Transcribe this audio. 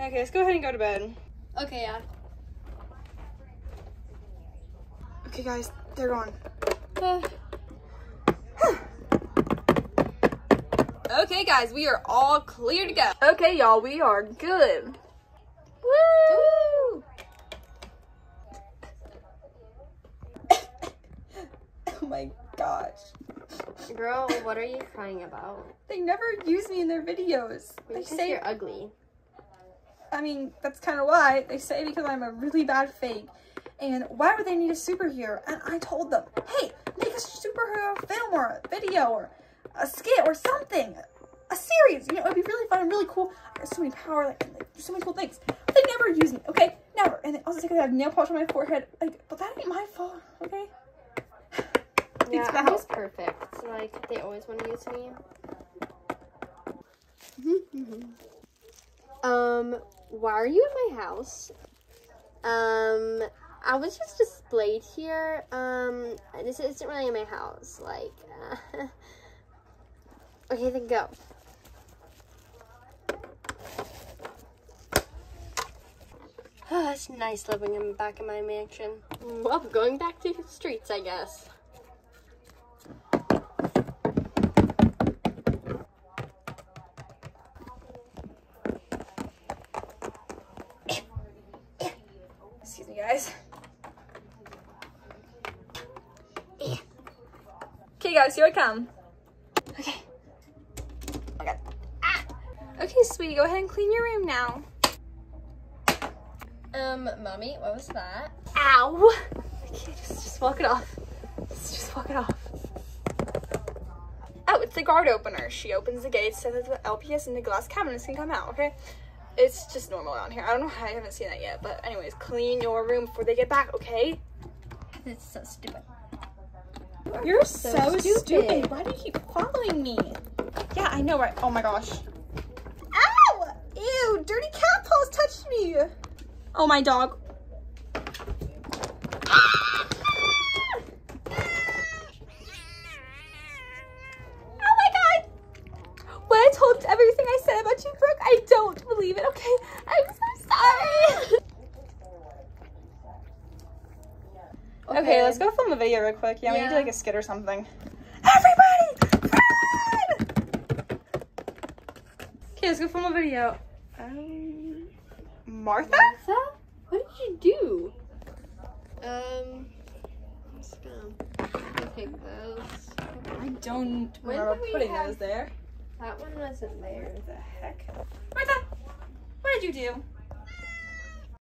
Okay, let's go ahead and go to bed. Okay, yeah. Okay, guys, they're gone. Uh, Okay, guys, we are all clear to go. Okay, y'all, we are good. woo! Oh my gosh. Girl, what are you crying about? They never use me in their videos. They say, you're ugly. I mean, that's kind of why. They say because I'm a really bad fake. And why would they need a superhero? And I told them, hey, make a superhero film or a video or a skit or something. A series, you know, it'd be really fun and really cool. I got so many power, like, like so many cool things. They never use me, okay? Never. And they also I have nail polish on my forehead. Like, but that ain't my fault, okay? Yeah, It's I'm perfect. Like, they always want to use me. um, why are you in my house? Um, I was just displayed here. Um, this isn't really in my house. Like, uh, okay, then go. Oh, it's nice living in back in my mansion. Well, going back to the streets, I guess. Guys. Okay, guys, here I come. Okay. Oh, Ah! Okay, sweetie, go ahead and clean your room now. Um, mommy, what was that? Ow! Okay, just, just walk it off. Just, just walk it off. Oh, it's the guard opener. She opens the gates so that the LPS and the glass cabinets can come out, okay? It's just normal around here. I don't know how I haven't seen that yet, but anyways, clean your room before they get back, okay? It's so stupid. You're so so, stupid. stupid. Why do you keep following me? Yeah, I know, right? Oh my gosh. Ow! Ew, dirty cat paws touched me. Oh, my dog. Oh my god! When I told everything I said about you, Brooke, I don't believe it, okay? I'm so sorry. Okay, let's go film a video real quick. Yeah, we need to Yeah. like a skit or something. Everybody, run! Okay, let's go film a video. Um, Martha? Martha? What did you do? Um, let's go. Take those. I don't When remember we putting those there. That one wasn't there. What the heck? Martha, what did you do?